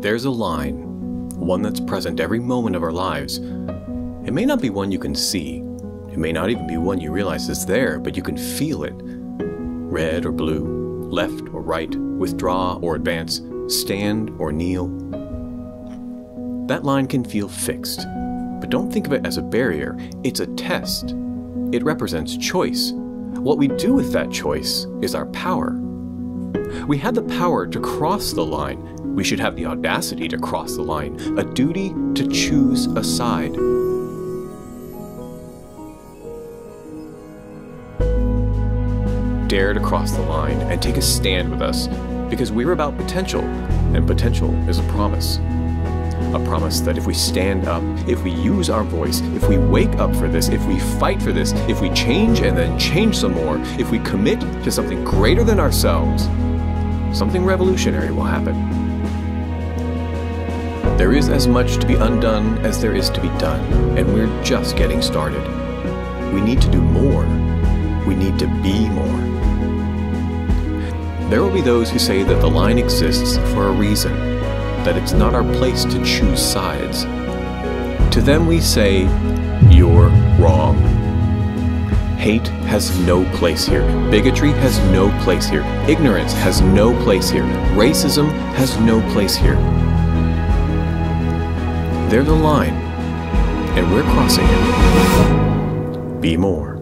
There's a line, one that's present every moment of our lives. It may not be one you can see, it may not even be one you realize is there, but you can feel it. Red or blue, left or right, withdraw or advance, stand or kneel. That line can feel fixed, but don't think of it as a barrier, it's a test. It represents choice. What we do with that choice is our power. We had the power to cross the line. We should have the audacity to cross the line, a duty to choose a side. Dare to cross the line and take a stand with us because we're about potential, and potential is a promise. A promise that if we stand up, if we use our voice, if we wake up for this, if we fight for this, if we change and then change some more, if we commit to something greater than ourselves, something revolutionary will happen. There is as much to be undone as there is to be done, and we're just getting started. We need to do more. We need to be more. There will be those who say that the line exists for a reason, that it's not our place to choose sides. To them we say, you're wrong. Hate has no place here. Bigotry has no place here. Ignorance has no place here. Racism has no place here. There's a line, and we're crossing it. Be more.